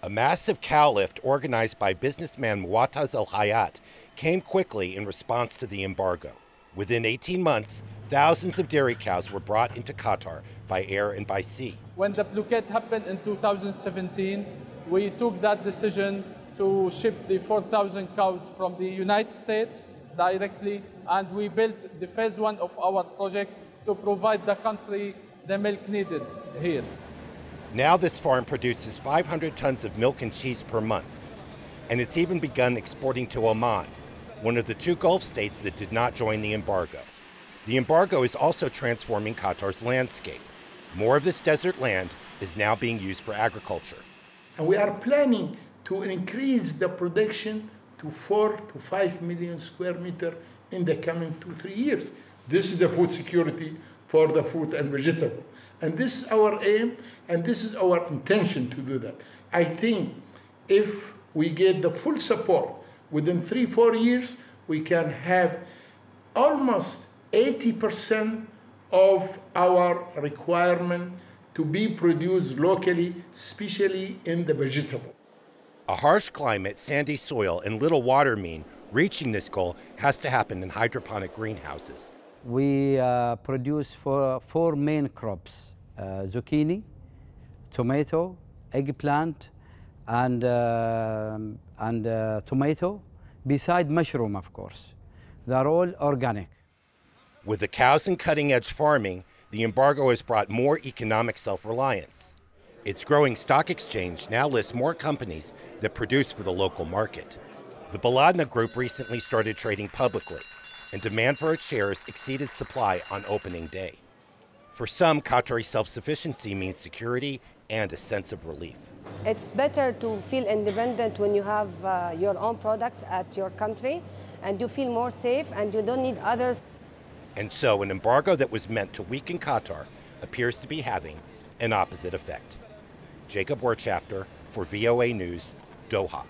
A massive cow lift organized by businessman Muataz Al Khayyat came quickly in response to the embargo. Within 18 months, thousands of dairy cows were brought into Qatar by air and by sea. When the blockade happened in 2017, we took that decision to ship the 4,000 cows from the United States directly, and we built the phase one of our project to provide the country the milk needed here. Now, this farm produces 500 tons of milk and cheese per month, and it's even begun exporting to Oman, one of the two Gulf states that did not join the embargo. The embargo is also transforming Qatar's landscape. More of this desert land is now being used for agriculture. And we are planning to increase the production to four to five million square meter in the coming two, three years. This is the food security for the fruit and vegetable. And this is our aim, and this is our intention to do that. I think if we get the full support within three, four years, we can have almost 80% of our requirement to be produced locally, especially in the vegetable. A harsh climate, sandy soil, and little water mean reaching this goal has to happen in hydroponic greenhouses. We uh, produce four, four main crops uh, zucchini, tomato, eggplant, and, uh, and uh, tomato, beside mushroom, of course. They're all organic. With the cows and cutting edge farming, the embargo has brought more economic self reliance. Its growing stock exchange now lists more companies that produce for the local market. The Baladna Group recently started trading publicly, and demand for its shares exceeded supply on opening day. For some, Qatari self sufficiency means security and a sense of relief. It's better to feel independent when you have uh, your own products at your country and you feel more safe and you don't need others. And so, an embargo that was meant to weaken Qatar appears to be having an opposite effect. Jacob Wirtschafter for VOA News, Doha.